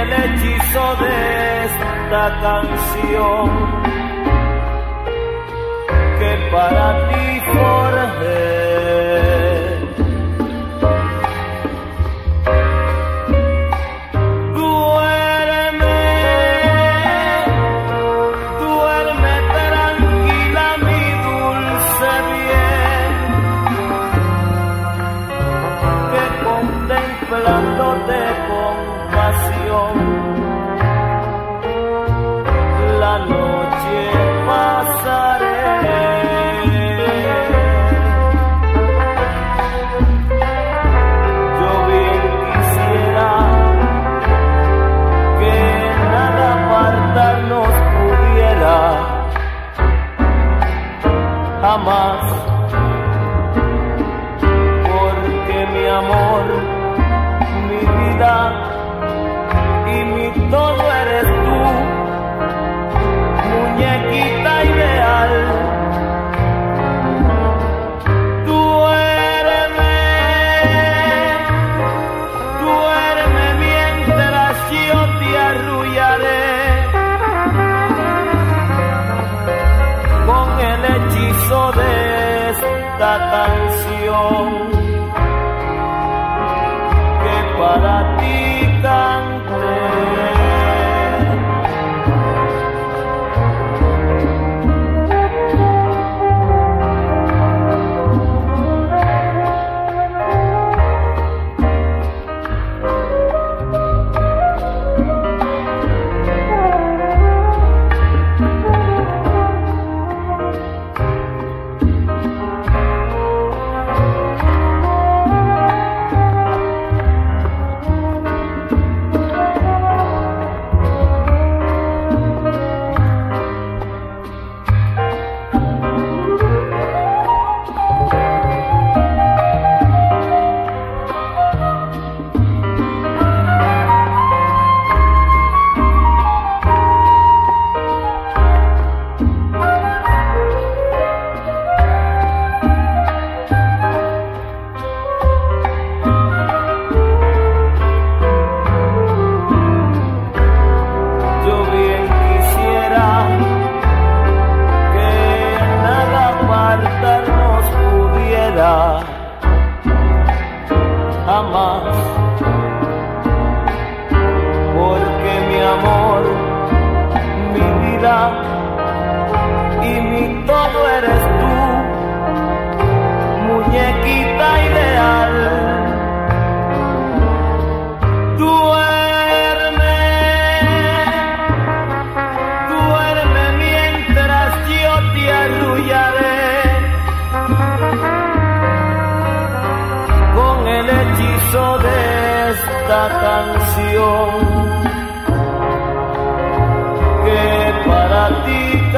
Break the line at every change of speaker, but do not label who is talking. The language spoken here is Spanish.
el hechizo de esta canción que para ti forjé. jamás. Porque mi amor, mi vida y mi todo canción. verso de esta canción que para ti